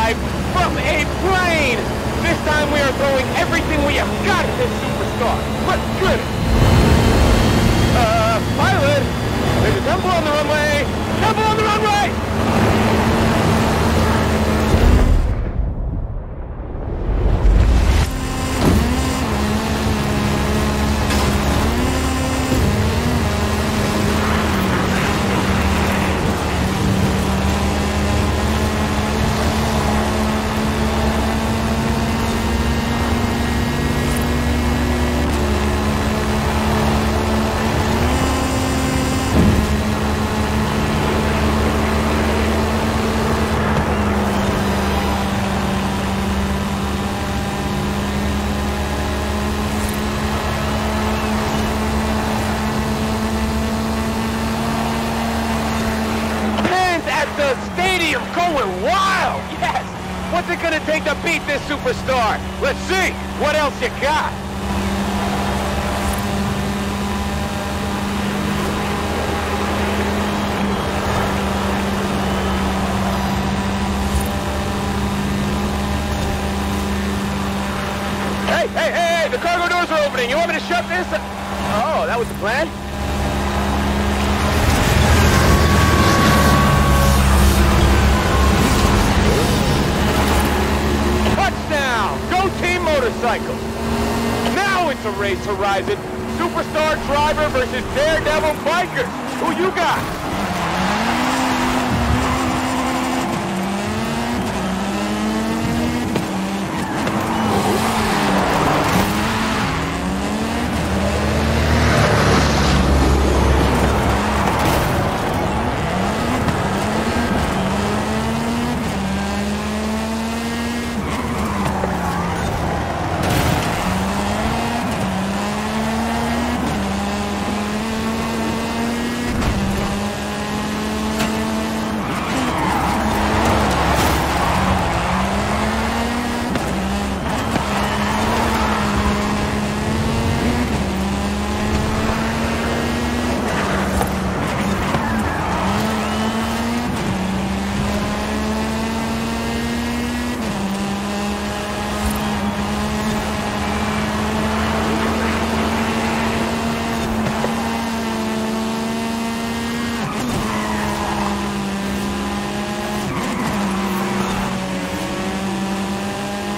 live from a plane. This time we are throwing everything we have got at this superstar. Let's get it. Stadium going wild! Yes! What's it gonna take to beat this superstar? Let's see! What else you got? Hey, hey, hey, hey! The cargo doors are opening! You want me to shut this? Oh, that was the plan? Now it's a race horizon. Superstar driver versus Daredevil bikers. Who you got?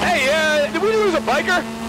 Hey, uh, did we lose a biker?